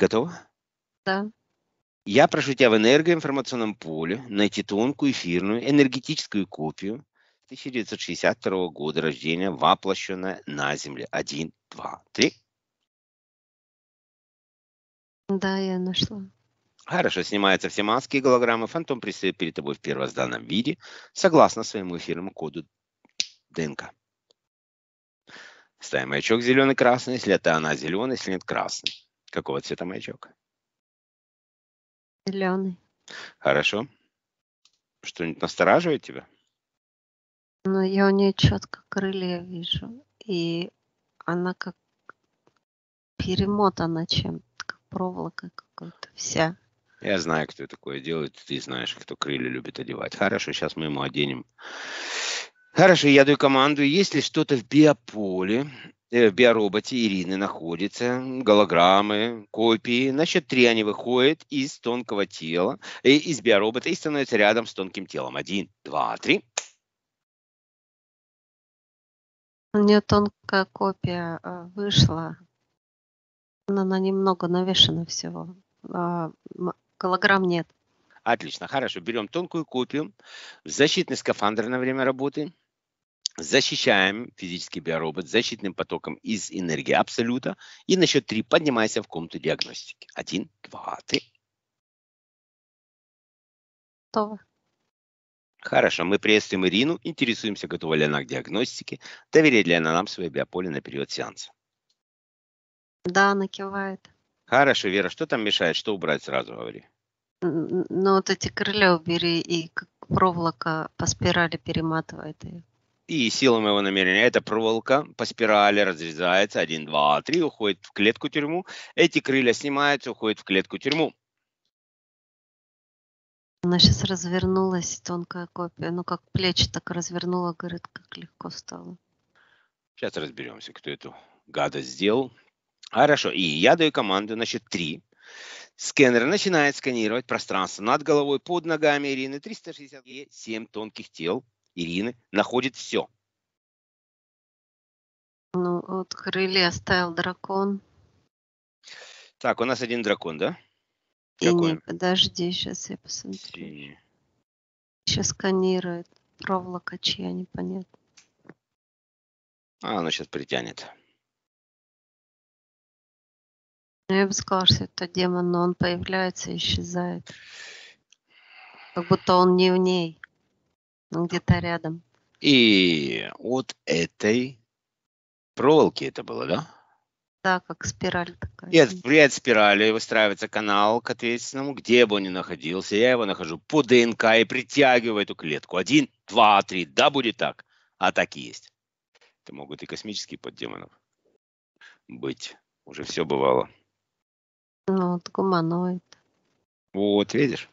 готова? Да. Я прошу тебя в энергоинформационном поле найти тонкую эфирную энергетическую копию 1962 года рождения, воплощенная на Земле. Один, два, три. Да, я нашла. Хорошо, снимаются все маски и голограммы. Фантом предстает перед тобой в первозданном виде, согласно своему эфирному коду ДНК. Ставим маячок зеленый-красный, если это она зеленый, если нет красный. Какого цвета маячок? Зеленый. Хорошо. Что-нибудь настораживает тебя? Но я у нее четко крылья вижу. И она как перемотана чем-то, как проволока какой-то вся. Я знаю, кто такое делает. Ты знаешь, кто крылья любит одевать. Хорошо, сейчас мы ему оденем. Хорошо, я даю команду. Если что-то в биополе, в биороботе Ирины находится, голограммы, копии, на счет три они выходят из тонкого тела, э, из биоробота и становятся рядом с тонким телом. Один, два, три. У нее тонкая копия э, вышла. Но она немного навешена всего. А, Голограмм нет. Отлично, хорошо. Берем тонкую копию, защитный скафандр на время работы, защищаем физический биоробот защитным потоком из энергии Абсолюта. И на счет три поднимайся в комнату диагностики. Один, два, три. Готово. Хорошо, мы приветствуем Ирину, интересуемся, готова ли она к диагностике, доверяет ли она нам свое биополе на период сеанса. Да, она кивает. Хорошо, Вера, что там мешает? Что убрать сразу, говори. Ну, вот эти крылья убери, и как проволока по спирали перематывает ее. И сила моего намерения, эта проволока по спирали разрезается, один, два, три, уходит в клетку тюрьму. Эти крылья снимаются, уходят в клетку тюрьму. Она сейчас развернулась, тонкая копия. Ну, как плечи так развернула, говорит, как легко стало. Сейчас разберемся, кто эту гадость сделал. Хорошо, и я даю команду, значит, три. Сканер начинает сканировать пространство над головой, под ногами Ирины. 367 тонких тел Ирины находит все. Ну, вот крылья оставил дракон. Так, у нас один дракон, да? Какой? не, подожди, сейчас я посмотрю. Синий. Сейчас сканирует. Проволока чья, непонятно. А, она сейчас притянет. Ну, я бы сказала, что это демон, но он появляется и исчезает. Как будто он не в ней. Он где-то рядом. И от этой проволоки это было, да? Да, как спираль такая. И от, от спирали выстраивается канал к ответственному, где бы он ни находился. Я его нахожу по ДНК и притягиваю эту клетку. Один, два, три. Да, будет так. А так и есть. Это могут и космические поддемонов быть. Уже все бывало. Ну, вот гуманоид. Вот, видишь?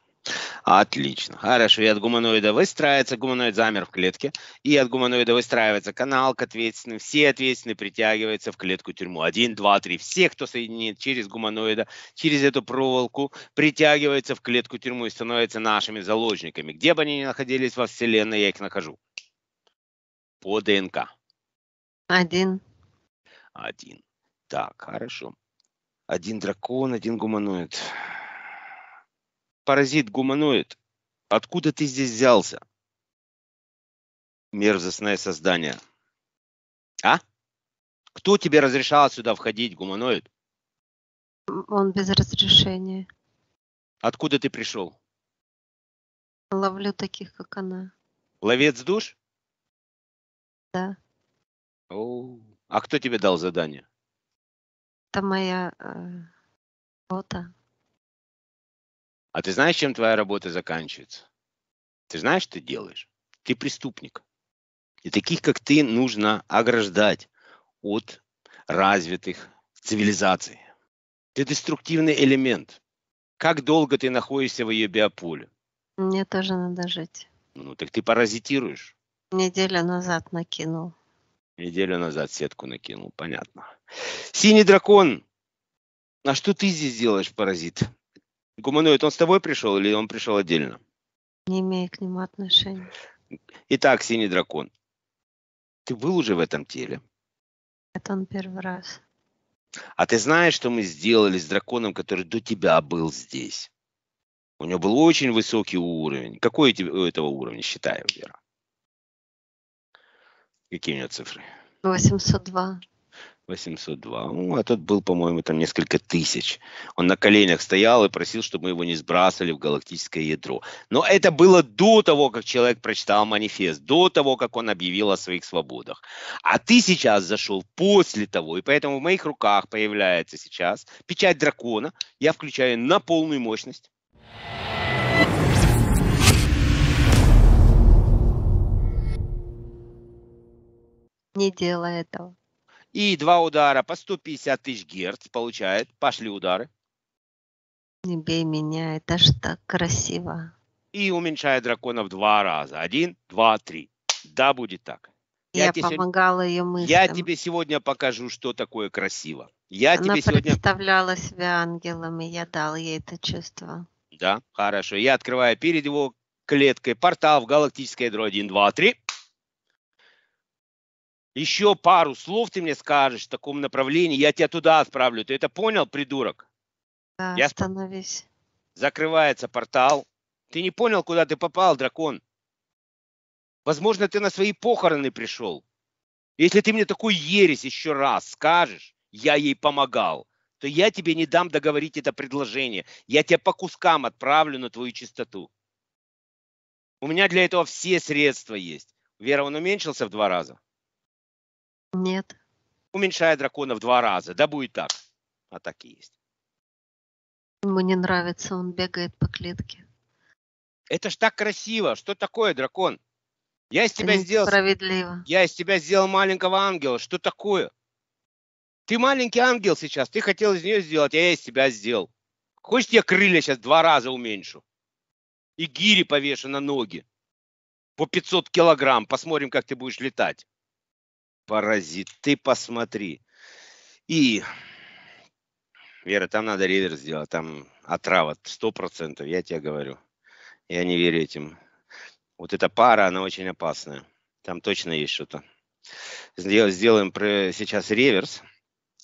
Отлично. Хорошо. И от гуманоида выстраивается, гуманоид замер в клетке, и от гуманоида выстраивается канал к ответственным. Все ответственные притягиваются в клетку тюрьму. Один, два, три. Все, кто соединит через гуманоида, через эту проволоку, притягиваются в клетку тюрьму и становятся нашими заложниками. Где бы они ни находились во Вселенной, я их нахожу. По ДНК. Один. Один. Так, хорошо. Один дракон, один гуманоид. Паразит гуманоид. Откуда ты здесь взялся? Мерзостное создание. А? Кто тебе разрешал сюда входить, гуманоид? Он без разрешения. Откуда ты пришел? Ловлю таких, как она. Ловец душ? Да. О, а кто тебе дал задание? Это моя э, работа. А ты знаешь, чем твоя работа заканчивается? Ты знаешь, что ты делаешь? Ты преступник. И таких, как ты, нужно ограждать от развитых цивилизаций. Ты деструктивный элемент. Как долго ты находишься в ее биополе? Мне тоже надо жить. Ну, так ты паразитируешь. Неделю назад накинул. Неделю назад сетку накинул, понятно. Синий дракон. А что ты здесь делаешь, паразит? Гуманоид, он с тобой пришел или он пришел отдельно? Не имею к нему отношения. Итак, синий дракон. Ты был уже в этом теле? Это он первый раз. А ты знаешь, что мы сделали с драконом, который до тебя был здесь? У него был очень высокий уровень. Какой у этого уровня, считаю, Вера? Какие у него цифры? 802. 802. Ну, а тот был, по-моему, там несколько тысяч. Он на коленях стоял и просил, чтобы мы его не сбрасывали в галактическое ядро. Но это было до того, как человек прочитал манифест, до того, как он объявил о своих свободах. А ты сейчас зашел после того, и поэтому в моих руках появляется сейчас печать дракона. Я включаю на полную мощность. Не делай этого. И два удара по 150 тысяч герц получает. Пошли удары. Не бей меня, это ж так красиво. И уменьшает дракона в два раза. Один, два, три. Да, будет так. Я, я помогала сегодня... ее мыслям. Я тебе сегодня покажу, что такое красиво. Я Она тебе сегодня... представляла себя ангелом, и я дал ей это чувство. Да, хорошо. Я открываю перед его клеткой портал в галактическое ядро 1, 2, 3. Еще пару слов ты мне скажешь в таком направлении, я тебя туда отправлю. Ты это понял, придурок? Да, я... остановись. Закрывается портал. Ты не понял, куда ты попал, дракон? Возможно, ты на свои похороны пришел. Если ты мне такой ересь еще раз скажешь, я ей помогал, то я тебе не дам договорить это предложение. Я тебя по кускам отправлю на твою чистоту. У меня для этого все средства есть. Вера, он уменьшился в два раза? Нет. Уменьшая дракона в два раза. Да будет так. А так и есть. Ему не нравится, он бегает по клетке. Это ж так красиво. Что такое дракон? Я из тебя сделал... Справедливо. Я из тебя сделал маленького ангела. Что такое? Ты маленький ангел сейчас. Ты хотел из нее сделать, а я из тебя сделал. Хочешь, я крылья сейчас два раза уменьшу? И гири повешу на ноги. По 500 килограмм. Посмотрим, как ты будешь летать паразит, ты посмотри. И, Вера, там надо реверс сделать, там отрава сто процентов, я тебе говорю. Я не верю этим. Вот эта пара, она очень опасная. Там точно есть что-то. Сделаем сейчас реверс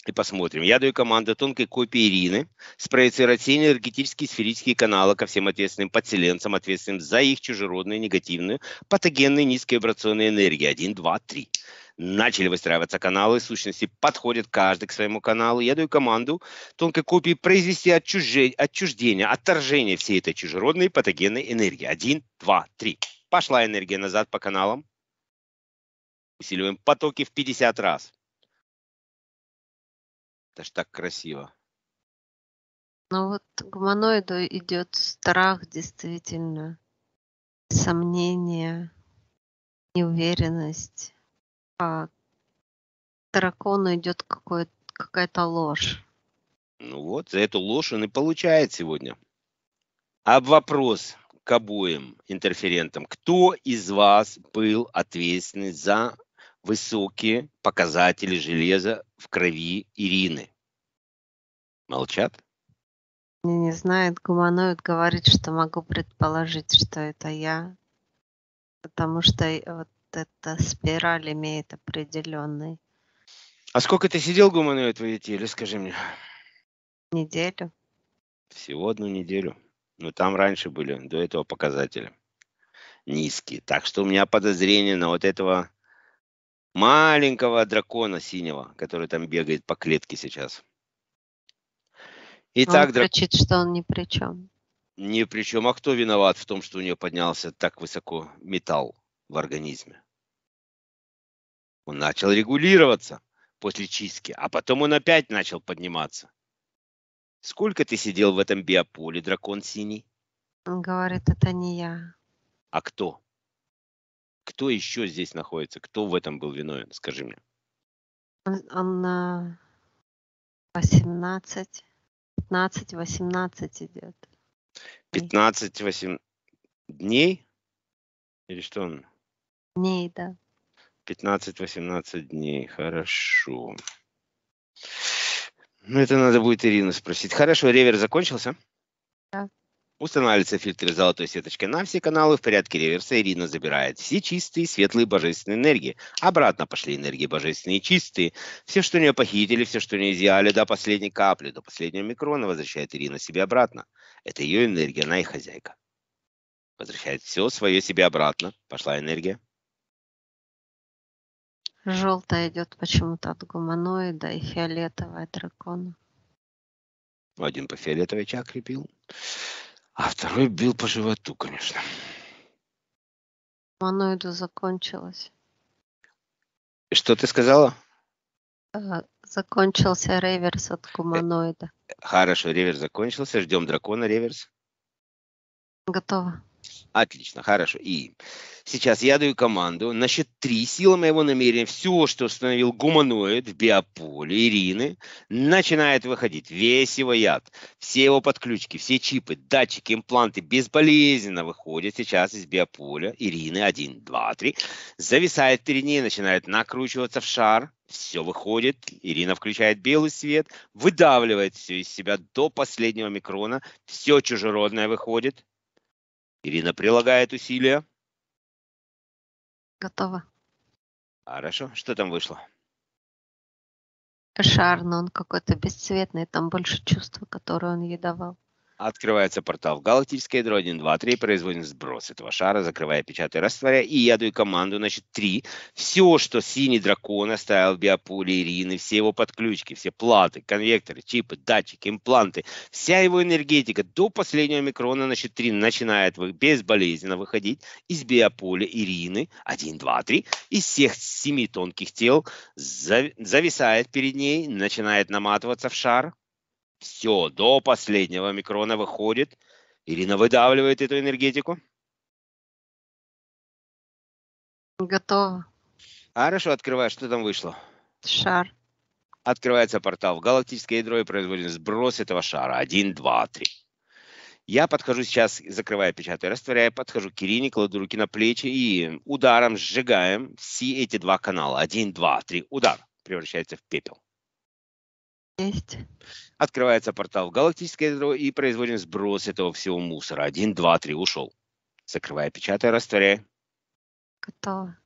и посмотрим. Я даю команду тонкой копии Ирины спроецировать все энергетические сферические каналы ко всем ответственным подселенцам, ответственным за их чужеродную, негативную, патогенную, низковибрационную энергию. Один, два, три начали выстраиваться каналы, сущности подходят каждый к своему каналу. Я даю команду тонкой копии произвести отчуждение, отчуждение, отторжение всей этой чужеродной патогенной энергии. Один, два, три. Пошла энергия назад по каналам. Усиливаем потоки в 50 раз. Это ж так красиво. Ну вот гуманоиду идет страх действительно, сомнение, неуверенность а дракону идет какая-то ложь. Ну вот, за эту ложь он и получает сегодня. А вопрос к обоим интерферентам. Кто из вас был ответственный за высокие показатели железа в крови Ирины? Молчат? Не, не знает, гуманоид говорит, что могу предположить, что это я. Потому что вот эта спираль имеет определенный. А сколько ты сидел гуманоид в теле, скажи мне? Неделю. Всего одну неделю. Ну, там раньше были, до этого показатели низкие. Так что у меня подозрение на вот этого маленького дракона синего, который там бегает по клетке сейчас. Итак, он кричит, драк... что он ни при чем. Ни при чем. А кто виноват в том, что у нее поднялся так высоко металл в организме? Он начал регулироваться после чистки, а потом он опять начал подниматься. Сколько ты сидел в этом биополе, дракон синий? Он говорит, это не я. А кто? Кто еще здесь находится? Кто в этом был виновен? Скажи мне. Он, он на 18, 15, 18 идет. 15, 8 дней? Или что он? Дней, да. 15-18 дней. Хорошо. Ну, это надо будет Ирину спросить. Хорошо, ревер закончился? Да. Устанавливаются фильтры золотой сеточкой на все каналы в порядке реверса. Ирина забирает все чистые, светлые, божественные энергии. Обратно пошли энергии божественные чистые. Все, что у нее похитили, все, что у нее изъяли до последней капли, до последнего микрона, возвращает Ирина себе обратно. Это ее энергия, она и хозяйка. Возвращает все свое себе обратно. Пошла энергия. Желтая идет почему-то от гуманоида и фиолетовая дракона. Один по фиолетовой чакре бил, а второй бил по животу, конечно. Гуманоиду закончилось. Что ты сказала? А, закончился реверс от гуманоида. Хорошо, реверс закончился. Ждем дракона, реверс. Готово. Отлично, хорошо. И сейчас я даю команду. На счет три сила моего намерения, все, что установил гуманоид в биополе Ирины, начинает выходить. Весь его яд, все его подключки, все чипы, датчики, импланты безболезненно выходят сейчас из биополя Ирины. Один, два, три. Зависает перед ней, начинает накручиваться в шар. Все выходит, Ирина включает белый свет, выдавливает все из себя до последнего микрона, все чужеродное выходит, Ирина прилагает усилия. Готово. Хорошо. Что там вышло? Шар, но он какой-то бесцветный, там больше чувства, которое он ей давал. Открывается портал в галактическое ядро 1, 2, 3. Производим сброс этого шара, закрывая, печатая, растворяя. И я даю команду, значит, 3. Все, что синий дракон оставил в биополе Ирины, все его подключки, все платы, конвекторы, чипы, датчики, импланты, вся его энергетика до последнего микрона, значит, 3 начинает безболезненно выходить из биополя Ирины 1, 2, 3. Из всех семи тонких тел зависает перед ней, начинает наматываться в шар, все, до последнего микрона выходит. Ирина выдавливает эту энергетику. Готово. Хорошо, открывай. Что там вышло? Шар. Открывается портал в галактическое ядро и производим сброс этого шара. Один, два, три. Я подхожу сейчас, закрывая, печатаю, растворяю, подхожу к Ирине, кладу руки на плечи и ударом сжигаем все эти два канала. Один, два, три. Удар превращается в пепел. Есть. Открывается портал в галактическое ядро и производим сброс этого всего мусора. Один, два, три, ушел. Закрывая, печатая, растворяя. Готово.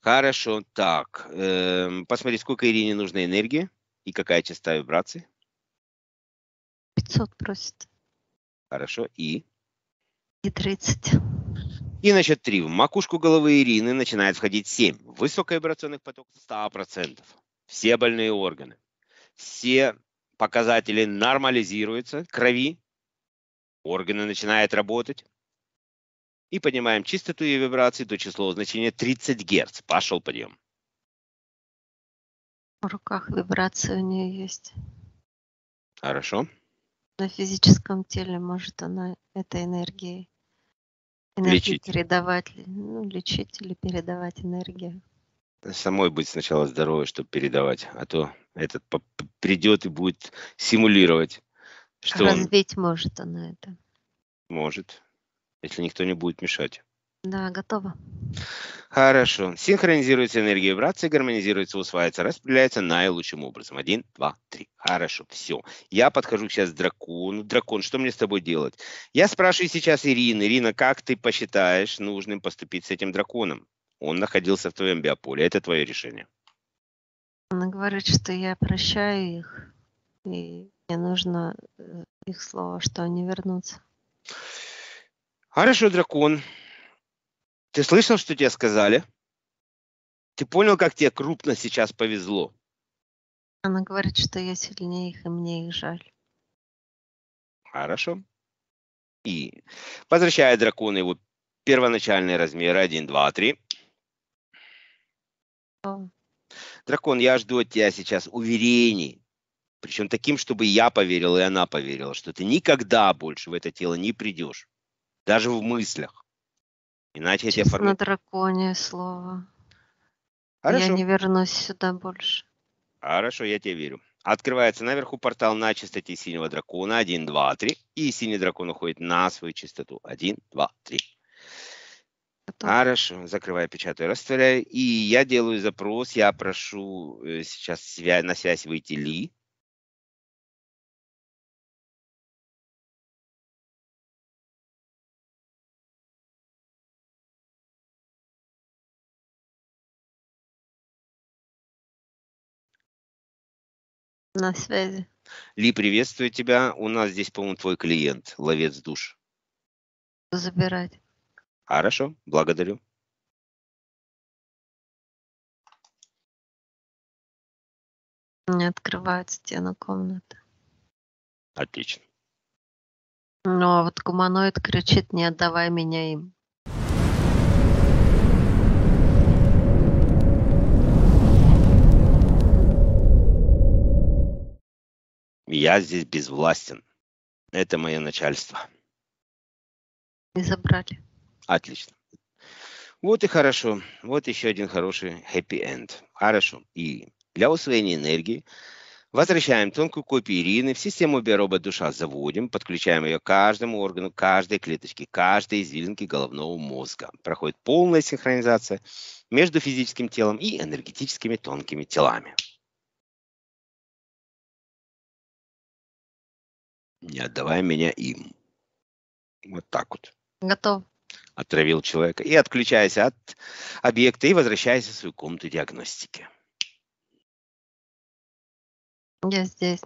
Хорошо. Так, эм, посмотри, сколько Ирине нужно энергии и какая частота вибрации. 500 просит. Хорошо. И? И 30. И на счет 3 в макушку головы Ирины начинает входить 7 высоковибрационных потоков 100%. Все больные органы все показатели нормализируются, крови, органы начинают работать. И поднимаем частоту и вибрации до числового значения 30 Гц. Пошел подъем. В руках вибрация у нее есть. Хорошо. На физическом теле может она этой энергией энергию лечить. передавать, ну, лечить или передавать энергию. Самой быть сначала здоровой, чтобы передавать, а то этот придет и будет симулировать, что Развить он может она это. может, если никто не будет мешать. Да, готово. Хорошо. Синхронизируется энергия вибрации, гармонизируется, усваивается, распределяется наилучшим образом. Один, два, три. Хорошо, все. Я подхожу сейчас к дракону. Дракон, что мне с тобой делать? Я спрашиваю сейчас Ирины. Ирина, как ты посчитаешь нужным поступить с этим драконом? Он находился в твоем биополе. Это твое решение. Она говорит, что я прощаю их, и мне нужно э, их слово, что они вернутся. Хорошо, дракон. Ты слышал, что тебе сказали? Ты понял, как тебе крупно сейчас повезло? Она говорит, что я сильнее их, и мне их жаль. Хорошо. И возвращает дракона его первоначальный размер 1, 2, 3. Дракон, я жду от тебя сейчас уверений, причем таким, чтобы я поверил и она поверила, что ты никогда больше в это тело не придешь, даже в мыслях. Иначе я тебя честно, формирую. драконье слово. Я Хорошо, не вернусь сюда больше. хорошо, я тебе верю. Открывается наверху портал на чистоте синего дракона. Один, два, три. И синий дракон уходит на свою чистоту. Один, два, три. Готово. Хорошо, закрываю, печатаю, растворяю. И я делаю запрос, я прошу э, сейчас свя- на связь выйти Ли. На связи. Ли, приветствую тебя. У нас здесь, по-моему, твой клиент, ловец душ. Забирать. Хорошо, благодарю. Не открывают стену комнаты. Отлично. Ну, а вот гуманоид кричит, не отдавай меня им. Я здесь безвластен. Это мое начальство. Не забрали. Отлично. Вот и хорошо. Вот еще один хороший happy end. Хорошо. И для усвоения энергии возвращаем тонкую копию Ирины в систему биоробот душа, заводим, подключаем ее к каждому органу, каждой клеточке, каждой извилинке головного мозга. Проходит полная синхронизация между физическим телом и энергетическими тонкими телами. Не отдавай меня им. Вот так вот. Готов. Отравил человека. И отключайся от объекта и возвращайся в свою комнату диагностики. Я здесь.